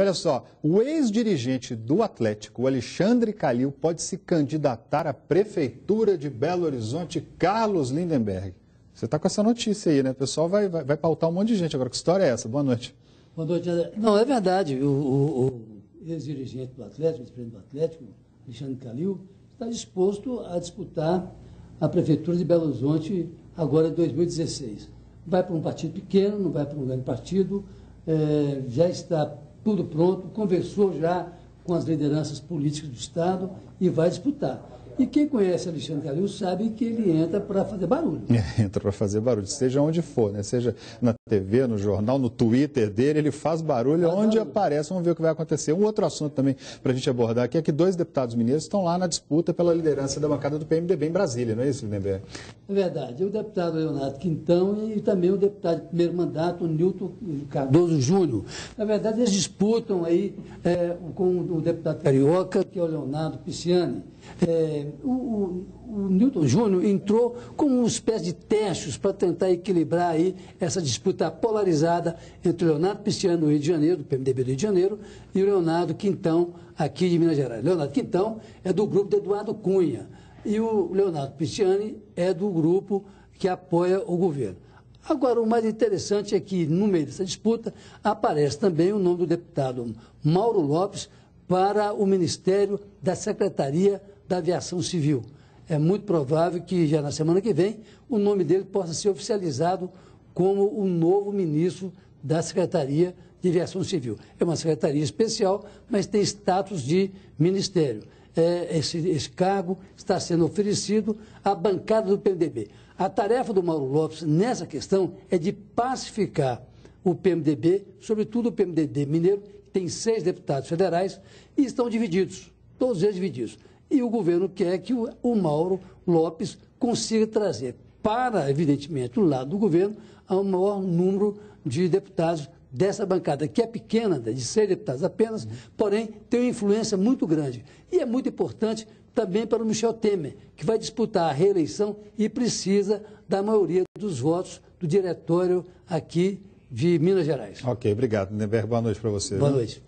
olha só, o ex-dirigente do Atlético, Alexandre Calil, pode se candidatar à Prefeitura de Belo Horizonte, Carlos Lindenberg. Você está com essa notícia aí, né? O pessoal vai, vai, vai, pautar um monte de gente. Agora, que história é essa? Boa noite. Boa noite. Não, é verdade. O, o, o ex-dirigente do Atlético, ex-presidente do Atlético, Alexandre Calil, está disposto a disputar a Prefeitura de Belo Horizonte agora em 2016. Vai para um partido pequeno, não vai para um grande partido, é, já está tudo pronto, conversou já com as lideranças políticas do Estado e vai disputar. E quem conhece Alexandre Calil sabe que ele entra para fazer barulho. entra para fazer barulho, seja onde for, né? seja na TV, no jornal, no Twitter dele, ele faz barulho faz onde barulho. aparece. Vamos ver o que vai acontecer. Um outro assunto também para a gente abordar aqui é que dois deputados mineiros estão lá na disputa pela liderança da bancada do PMDB em Brasília, não é isso, Lindenberg? É verdade. O deputado Leonardo Quintão e também o deputado de primeiro mandato, Nilton Cardoso Júnior. Na verdade, eles disputam aí é, com o deputado carioca, que é o Leonardo Pisciani. É, o, o, o Newton Júnior entrou como uma espécie de testes para tentar equilibrar aí essa disputa polarizada entre o Leonardo Pisciano do Rio de Janeiro, do PMDB do Rio de Janeiro, e o Leonardo Quintão, aqui de Minas Gerais. Leonardo Quintão é do grupo de Eduardo Cunha e o Leonardo Pisciani é do grupo que apoia o governo. Agora, o mais interessante é que, no meio dessa disputa, aparece também o nome do deputado Mauro Lopes para o Ministério da Secretaria da Aviação Civil. É muito provável que já na semana que vem o nome dele possa ser oficializado como o novo ministro da Secretaria de Aviação Civil. É uma secretaria especial, mas tem status de ministério. É, esse, esse cargo está sendo oferecido à bancada do PMDB. A tarefa do Mauro Lopes nessa questão é de pacificar o PMDB, sobretudo o PMDB mineiro, que tem seis deputados federais, e estão divididos, todos eles divididos. E o governo quer que o, o Mauro Lopes consiga trazer para, evidentemente, o lado do governo, o maior número de deputados dessa bancada, que é pequena, de seis deputados apenas, uhum. porém tem uma influência muito grande. E é muito importante também para o Michel Temer, que vai disputar a reeleição e precisa da maioria dos votos do diretório aqui de Minas Gerais. Ok, obrigado. Neber, boa noite para você. Boa noite.